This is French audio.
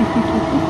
merci, you.